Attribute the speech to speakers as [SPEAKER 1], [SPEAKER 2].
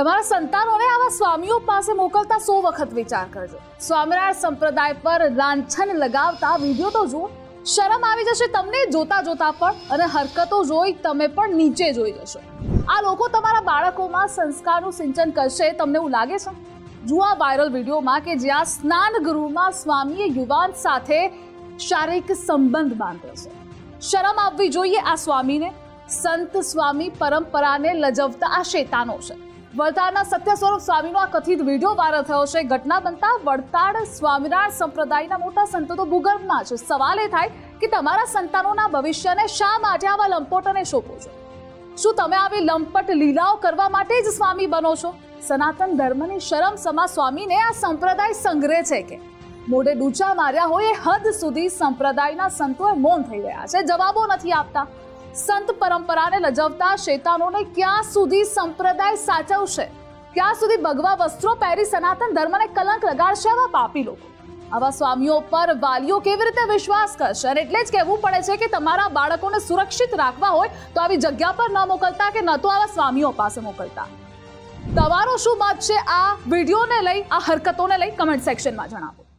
[SPEAKER 1] તમારા સંતાનોને આવા સ્વામીઓ પાસે મોકલતા સો વખત વિચાર કરજો. સ્વામિનારાયણ સંપ્રદાય પર લાંછન લગાવતા વીડિયો તો જુઓ. શરમ આવી જશે તમને જોતા જોતા પણ અને હરકતો જોઈ તમે પણ નીચે જોઈ જશો. આ લોકો તમારા બાળકોમાં સંસ્કારનું સિંચન કરશે તમને એવું લાગે છે? જુઓ આ વાયરલ વિડીયોમાં કે જ્યાં સ્નાન ગૃહમાં સ્વામીએ યુવાન સાથે શારીરિક સંબંધ બાંધ્યો છે. શરમ આવવી જોઈએ આ સ્વામીને. સંત સ્વામી પરંપરાને લજવતા આ શેતાનો છે. વડતાળના સત્ય સ્વરૂપ સ્વામીનો આ કથિત વીડિયો વાયરલ થયો છે. ઘટના બનતા વડતાળ સ્વામિનારાયણ સંપ્રદાયના મોટા સંતો તો ભૂગર્ભમાં છે. સવાલ એ થાય કે તમારા સંતાનોના ભવિષ્યને શા માટે આવા લંપોટને શોપો છો? શું તમે આવી લંપટ લીલાઓ કરવા માટે જ સ્વામી બનો છો? સનાતન ધર્મની શરમ સમા સ્વામીને આ સંપ્રદાય સંગ્રહ છે કે? મોઢે ડૂચા માર્યા હોય એ હદ સુધી સંપ્રદાયના સંતોએ મૌન થઈ રહ્યા છે. જવાબો નથી આપતા. સંત પરંપરાને લજવતા શેતાનોને ક્યાં સુધી સંપ્રદાય સાચવશે? ક્યાં સુધી ભગવા વસ્ત્રો પહેરી સનાતન ધર્મને કલંક લગાડશે આવા પાપી લોકો? આવા સ્વામીઓ પર વાલીઓ કેવી રીતે વિશ્વાસ કરશે? અને એટલે જ કહેવું પડે છે કે તમારા બાળકોને સુરક્ષિત રાખવા હોય તો આવી જગ્યા પર ન મોકલતા કે ન તો આવા સ્વામીઓ પાસે મોકલતા? તમારો શું મત છે? આ વિડીયોને લઈ, આ હરકતોને લઈ કમેન્ટ સેક્શનમાં જણાવો.